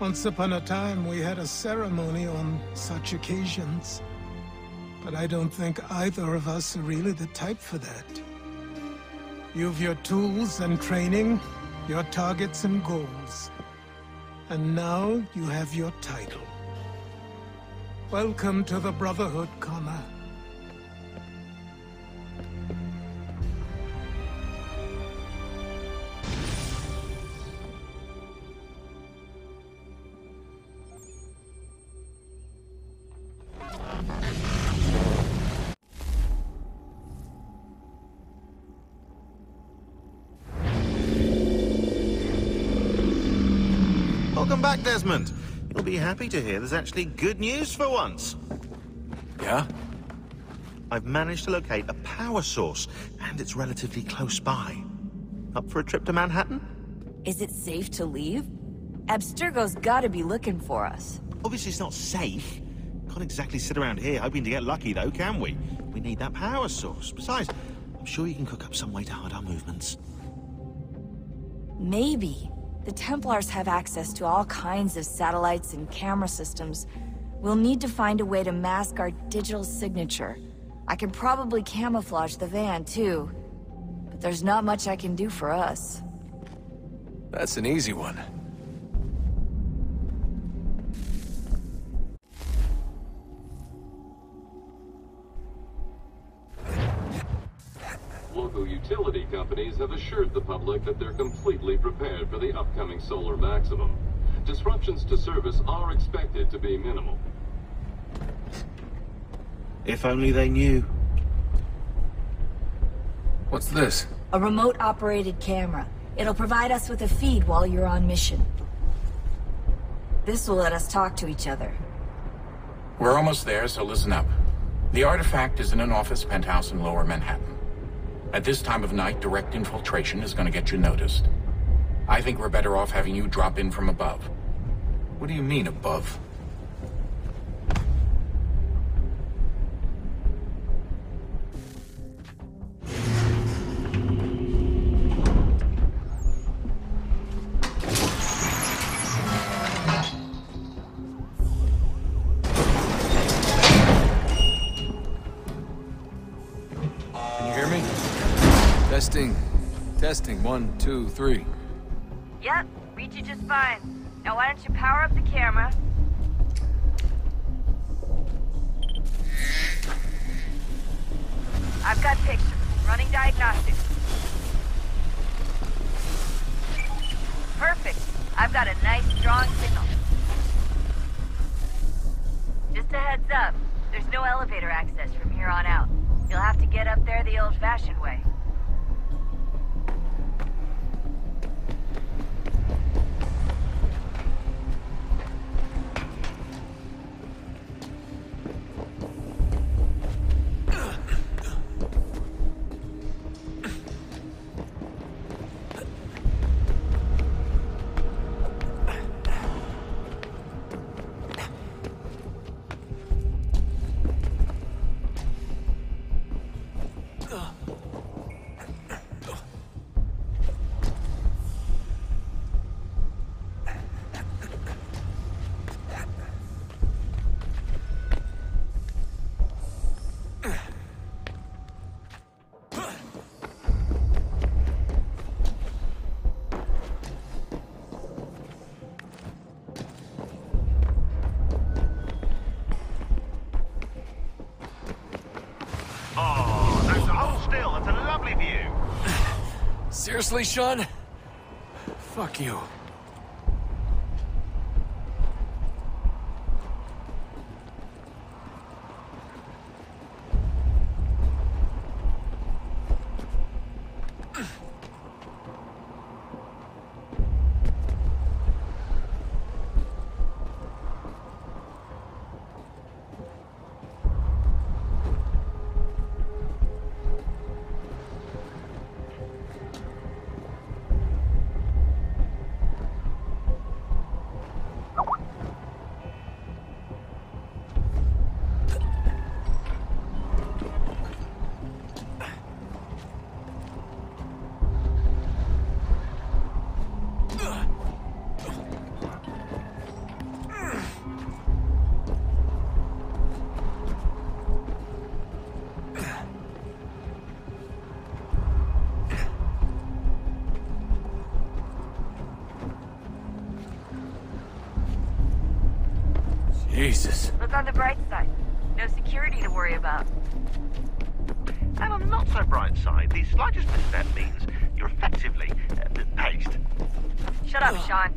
Once upon a time, we had a ceremony on such occasions. But I don't think either of us are really the type for that. You've your tools and training, your targets and goals. And now you have your title. Welcome to the Brotherhood, Connor. Welcome back, Desmond. You'll be happy to hear there's actually good news for once. Yeah? I've managed to locate a power source, and it's relatively close by. Up for a trip to Manhattan? Is it safe to leave? Abstergo's gotta be looking for us. Obviously, it's not safe. Can't exactly sit around here hoping to get lucky, though, can we? We need that power source. Besides, I'm sure you can cook up some way to hide our movements. Maybe. The Templars have access to all kinds of satellites and camera systems. We'll need to find a way to mask our digital signature. I can probably camouflage the van, too. But there's not much I can do for us. That's an easy one. Local utility companies have assured the public that they're completely prepared for the upcoming solar maximum. Disruptions to service are expected to be minimal. If only they knew. What's this? A remote-operated camera. It'll provide us with a feed while you're on mission. This will let us talk to each other. We're almost there, so listen up. The artifact is in an office penthouse in lower Manhattan. At this time of night, direct infiltration is going to get you noticed. I think we're better off having you drop in from above. What do you mean, above? Testing. Testing. One, two, three. Yep, read you just fine. Now why don't you power up the camera? I've got pictures. Running diagnostics. Perfect. I've got a nice, strong signal. Just a heads up. There's no elevator access from here on out. You'll have to get up there the old-fashioned Seriously, Sean? Fuck you. Jesus. Look on the bright side. No security to worry about. And on the not so bright side, the slightest misstep means you're effectively uh, paced. Shut up, Sean.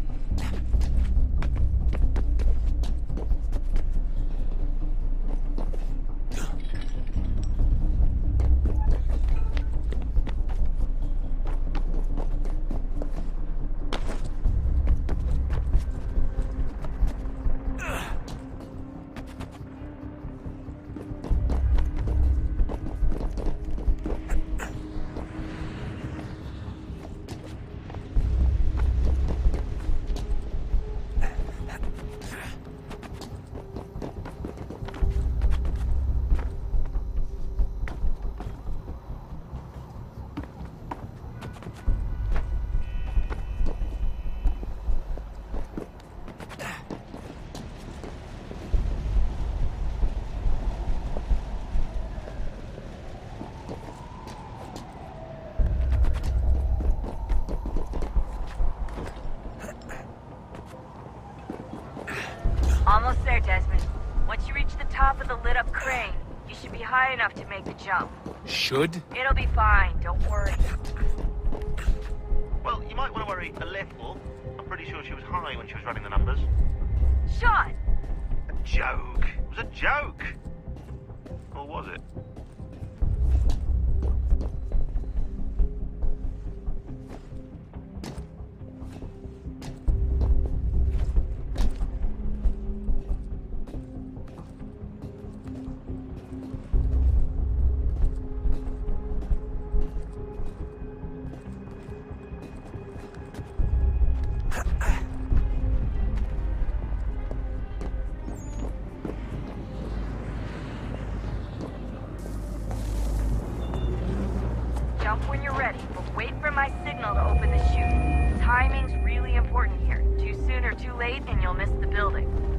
Top of the lit-up crane, you should be high enough to make the jump. Should? It'll be fine, don't worry. Well, you might want to worry a little. I'm pretty sure she was high when she was running the numbers. Sean! A joke. It was a joke. Or was it? When you're ready, but wait for my signal to open the chute. Timing's really important here. Too soon or too late, and you'll miss the building.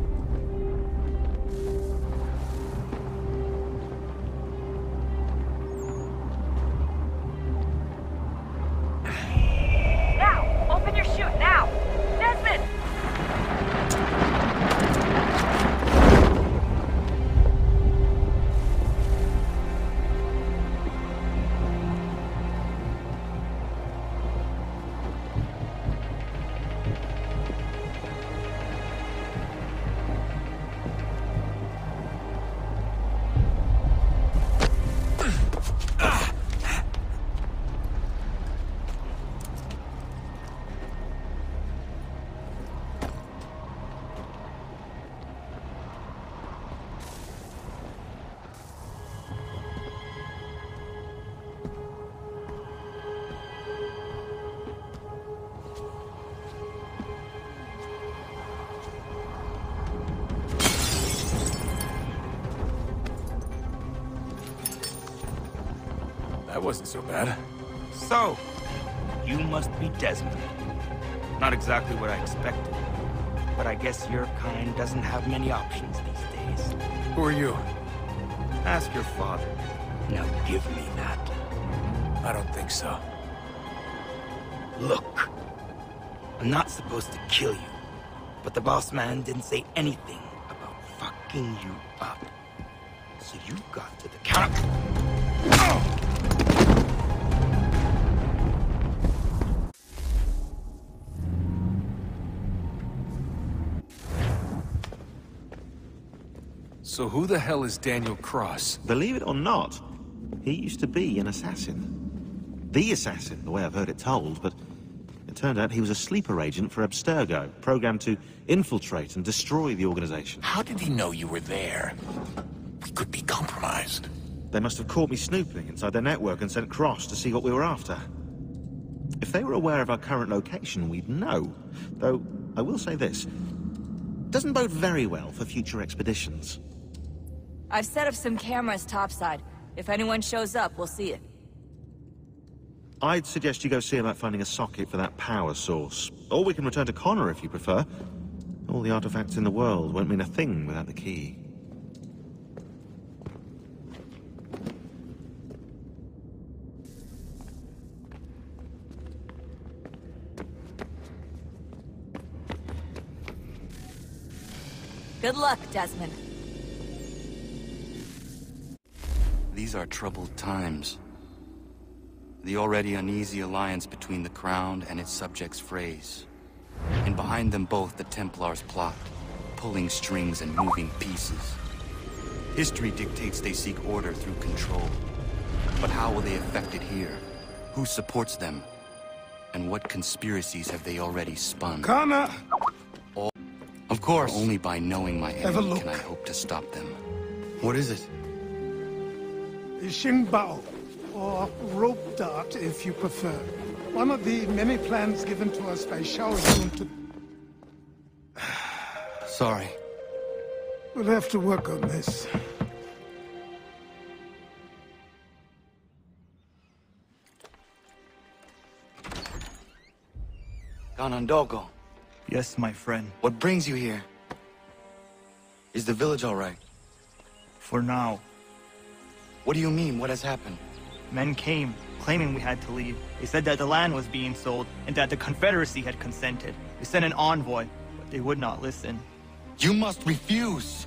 That wasn't so bad. So, you must be Desmond. Not exactly what I expected. But I guess your kind doesn't have many options these days. Who are you? Ask your father. Now give me that. I don't think so. Look. I'm not supposed to kill you. But the boss man didn't say anything about fucking you up. So you got to the counter. So who the hell is Daniel Cross? Believe it or not, he used to be an assassin. The assassin, the way I've heard it told, but it turned out he was a sleeper agent for Abstergo, programmed to infiltrate and destroy the organization. How did he know you were there? We could be compromised. They must have caught me snooping inside their network and sent Cross to see what we were after. If they were aware of our current location, we'd know. Though, I will say this. Doesn't bode very well for future expeditions. I've set up some cameras topside. If anyone shows up, we'll see it. I'd suggest you go see about finding a socket for that power source. Or we can return to Connor if you prefer. All the artifacts in the world won't mean a thing without the key. Good luck, Desmond. These are troubled times. The already uneasy alliance between the Crown and its subjects frays. And behind them both the Templars plot, pulling strings and moving pieces. History dictates they seek order through control. But how will they affect it here? Who supports them? And what conspiracies have they already spun? Connor! Of course. Only by knowing my enemy can I hope to stop them. What is it? The sheng biao, or rope dart if you prefer. One of the many plans given to us by Shao Jun to... Sorry. We'll have to work on this. Kanen'tó:kon, Yes, my friend. what brings you here? Is the village all right? For now, What do you mean? What has happened? men came, claiming we had to leave. They said that the land was being sold, and that the Confederacy had consented. We sent an envoy, but they would not listen. You must refuse!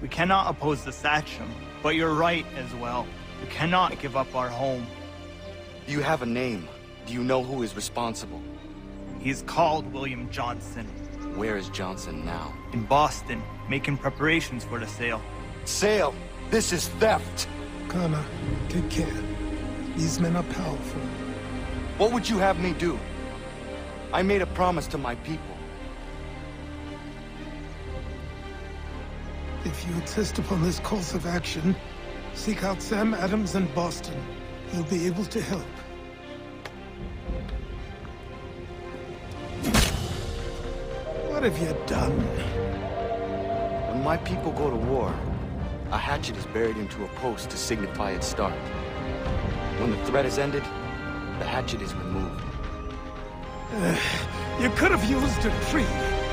We cannot oppose the Sachem, but you're right as well. We cannot give up our home. Do you have a name? Do you know who is responsible? He's called William Johnson, Where is Johnson now? in Boston, making preparations for the sale. Sale! This is theft! Connor, take care. These men are powerful. What would you have me do? I made a promise to my people. If you insist upon this course of action, seek out Sam Adams in Boston. He'll be able to help. What have you done? When my people go to war, a hatchet is buried into a post to signify its start. When the threat is ended, the hatchet is removed. You could have used a tree.